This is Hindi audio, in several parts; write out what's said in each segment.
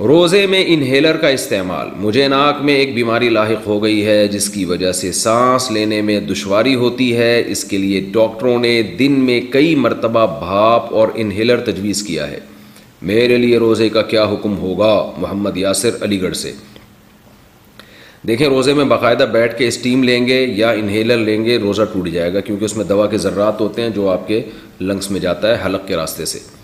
रोज़े में इन्हेलर का इस्तेमाल। मुझे नाक में एक बीमारी लाक हो गई है, जिसकी वजह से सांस लेने में दुशारी होती है। इसके लिए डॉक्टरों ने दिन में कई मरतबा भाप और इन्हेलर तजवीज़ किया है। मेरे लिए रोज़े का क्या हुक्म होगा? मोहम्मद यासिर अलीगढ़ से। देखें, रोज़े में बाकायदा बैठ के स्टीम लेंगे या इन्हेलर लेंगे, रोज़ा टूट जाएगा, क्योंकि उसमें दवा के ज़र्रात होते हैं जो आपके लंग्स में जाता है, हलक के रास्ते से।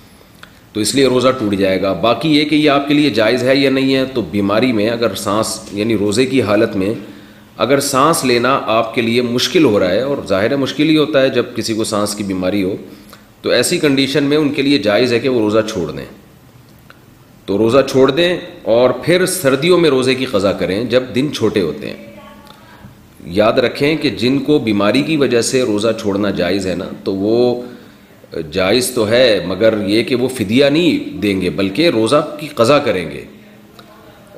तो इसलिए रोज़ा टूट जाएगा। बाकी ये कि ये आपके लिए जायज़ है या नहीं है तो बीमारी में अगर सांस, यानी रोज़े की हालत में अगर सांस लेना आपके लिए मुश्किल हो रहा है, और ज़ाहिर है मुश्किल ही होता है जब किसी को सांस की बीमारी हो तो ऐसी कंडीशन में उनके लिए जायज़ है कि वो रोज़ा छोड़ दें। तो रोज़ा छोड़ दें और फिर सर्दियों में रोज़े की क़ज़ा करें जब दिन छोटे होते हैं। याद रखें कि जिनको बीमारी की वजह से रोज़ा छोड़ना जायज़ है ना तो वो जायज़ तो है, मगर ये कि वो फ़िदिया नहीं देंगे, बल्कि रोज़ा की कज़ा करेंगे।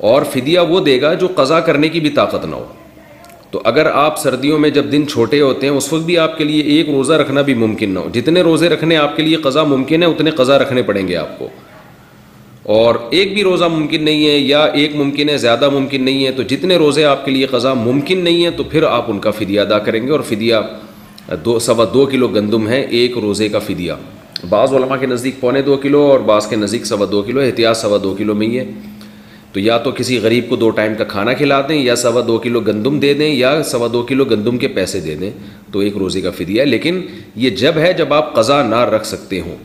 और फ़िदिया वो देगा जो कज़ा करने की भी ताकत ना हो। तो अगर आप सर्दियों में जब दिन छोटे होते हैं, उस वक्त भी आपके लिए एक रोज़ा रखना भी मुमकिन ना हो। जितने रोज़े रखने आपके लिए कज़ा मुमकिन है, उतने कज़ा रखने पड़ेंगे आपको। और एक भी रोज़ा मुमकिन नहीं है, या एक मुमकिन है, ज़्यादा मुमकिन नहीं है तो जितने रोज़े आपके लिए कज़ा मुमकिन नहीं है तो फिर आप उनका फ़िदिया अदा करेंगे, और फ़िदिया दो, सवा दो किलो गंदम है, एक रोज़े का फ़िदिया। बाज़ के नज़दीक पौने दो किलो और बाज़ के नज़दीक सवा दो किलो, एहतियात सवा दो किलो में ही है। तो या तो किसी गरीब को दो टाइम का खाना खिला दें, या सवा दो किलो गंदम दे दें, या सवा दो किलो गंदम के पैसे दे दें तो एक रोज़े का फ़िदिया लेकिन ये जब है जब आप कज़ा ना रख सकते हों।